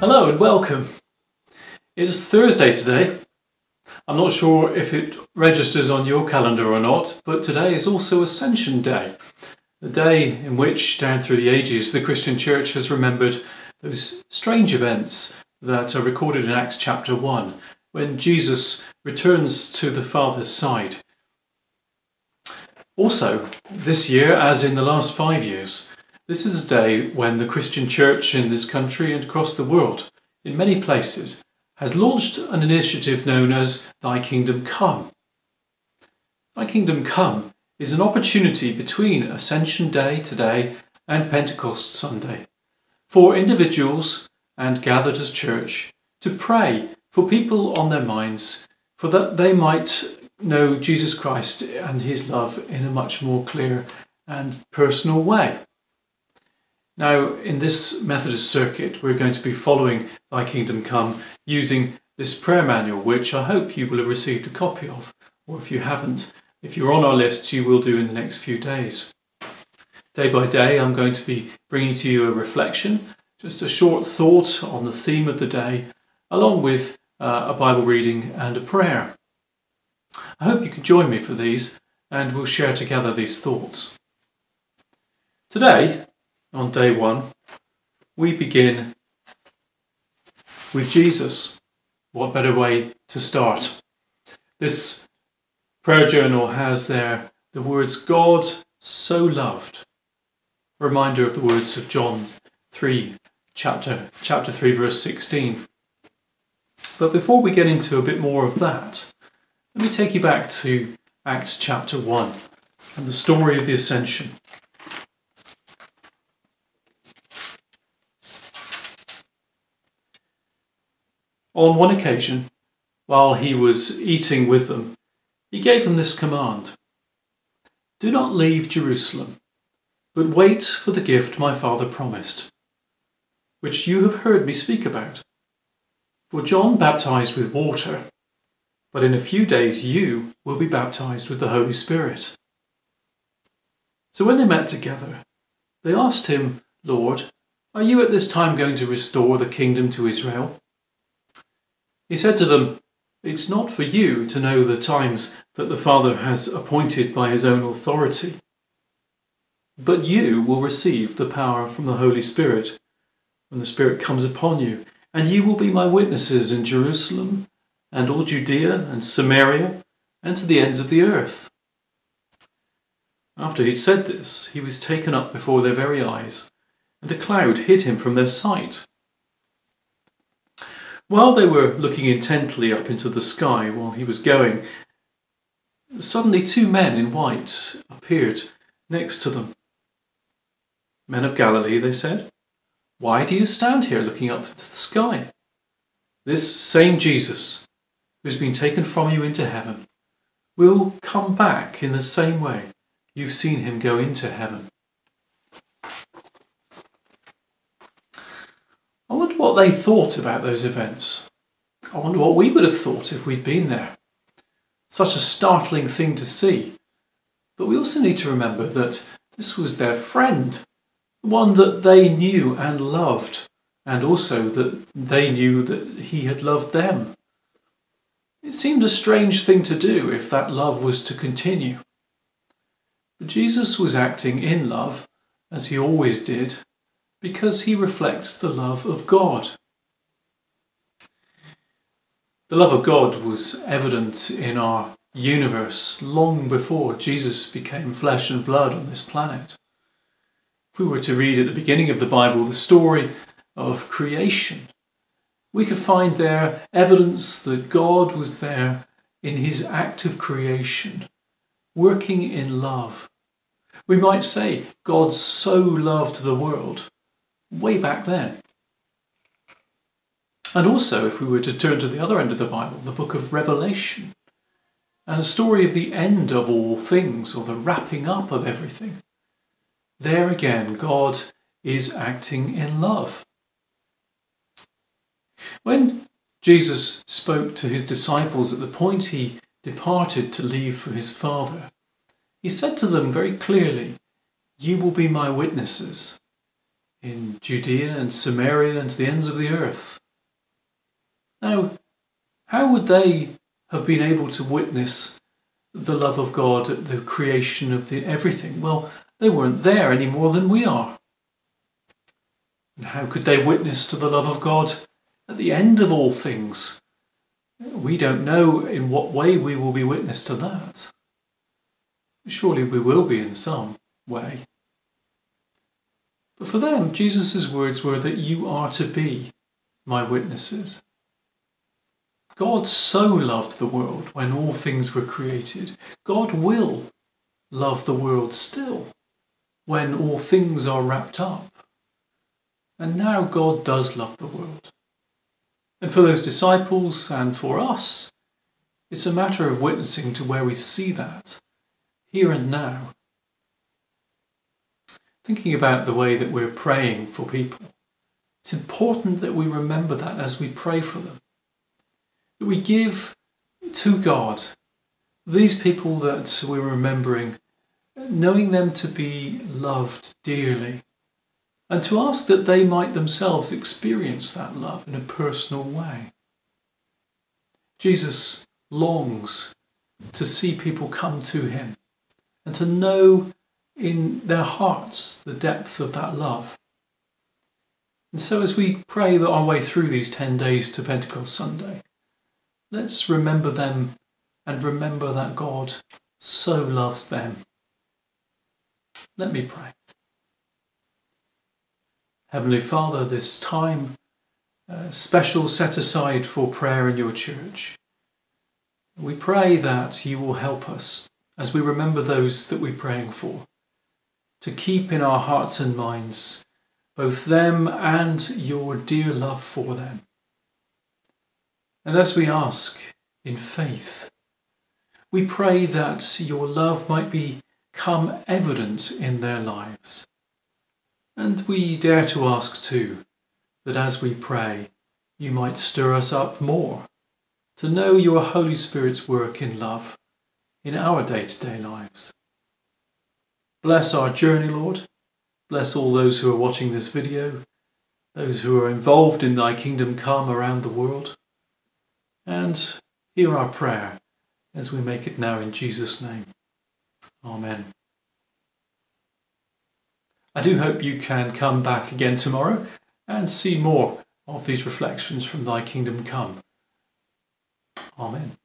Hello and welcome. It is Thursday today. I'm not sure if it registers on your calendar or not, but today is also Ascension Day, the day in which, down through the ages, the Christian Church has remembered those strange events that are recorded in Acts chapter 1, when Jesus returns to the Father's side. Also, this year, as in the last five years, this is a day when the Christian Church in this country and across the world, in many places, has launched an initiative known as Thy Kingdom Come. Thy Kingdom Come is an opportunity between Ascension Day today and Pentecost Sunday for individuals and gathered as church to pray for people on their minds for that they might know Jesus Christ and his love in a much more clear and personal way. Now, in this Methodist circuit, we're going to be following Thy Kingdom Come using this prayer manual, which I hope you will have received a copy of, or if you haven't, if you're on our list, you will do in the next few days. Day by day, I'm going to be bringing to you a reflection, just a short thought on the theme of the day, along with uh, a Bible reading and a prayer. I hope you can join me for these and we'll share together these thoughts. Today, on day one, we begin with Jesus. What better way to start? This prayer journal has there the words God so loved. A reminder of the words of John 3, chapter, chapter 3, verse 16. But before we get into a bit more of that, let me take you back to Acts chapter 1 and the story of the ascension. On one occasion, while he was eating with them, he gave them this command Do not leave Jerusalem, but wait for the gift my Father promised, which you have heard me speak about. For John baptized with water, but in a few days you will be baptized with the Holy Spirit. So when they met together, they asked him, Lord, are you at this time going to restore the kingdom to Israel? He said to them, It's not for you to know the times that the Father has appointed by his own authority. But you will receive the power from the Holy Spirit when the Spirit comes upon you, and you will be my witnesses in Jerusalem and all Judea and Samaria and to the ends of the earth. After he'd said this, he was taken up before their very eyes, and a cloud hid him from their sight. While they were looking intently up into the sky while he was going, suddenly two men in white appeared next to them. Men of Galilee, they said, why do you stand here looking up into the sky? This same Jesus, who's been taken from you into heaven, will come back in the same way you've seen him go into heaven. I wonder what they thought about those events. I wonder what we would have thought if we'd been there. Such a startling thing to see. But we also need to remember that this was their friend, the one that they knew and loved, and also that they knew that he had loved them. It seemed a strange thing to do if that love was to continue. But Jesus was acting in love, as he always did, because he reflects the love of God. The love of God was evident in our universe long before Jesus became flesh and blood on this planet. If we were to read at the beginning of the Bible the story of creation, we could find there evidence that God was there in his act of creation, working in love. We might say God so loved the world way back then. And also, if we were to turn to the other end of the Bible, the book of Revelation, and a story of the end of all things, or the wrapping up of everything, there again, God is acting in love. When Jesus spoke to his disciples at the point he departed to leave for his Father, he said to them very clearly, You will be my witnesses in Judea and Samaria and to the ends of the earth. Now, how would they have been able to witness the love of God at the creation of the, everything? Well, they weren't there any more than we are. And how could they witness to the love of God at the end of all things? We don't know in what way we will be witness to that. Surely we will be in some way. But for them, Jesus' words were that you are to be my witnesses. God so loved the world when all things were created. God will love the world still when all things are wrapped up. And now God does love the world. And for those disciples and for us, it's a matter of witnessing to where we see that, here and now. Thinking about the way that we're praying for people, it's important that we remember that as we pray for them. That we give to God these people that we're remembering, knowing them to be loved dearly, and to ask that they might themselves experience that love in a personal way. Jesus longs to see people come to him and to know in their hearts the depth of that love. And so, as we pray our way through these 10 days to Pentecost Sunday, let's remember them and remember that God so loves them. Let me pray. Heavenly Father, this time uh, special set aside for prayer in your church. We pray that you will help us as we remember those that we're praying for, to keep in our hearts and minds both them and your dear love for them. And as we ask in faith, we pray that your love might become evident in their lives and we dare to ask too that as we pray, you might stir us up more to know your Holy Spirit's work in love in our day to day lives. Bless our journey, Lord. Bless all those who are watching this video, those who are involved in thy kingdom come around the world. And hear our prayer as we make it now in Jesus' name. Amen. I do hope you can come back again tomorrow and see more of these reflections from Thy Kingdom Come. Amen.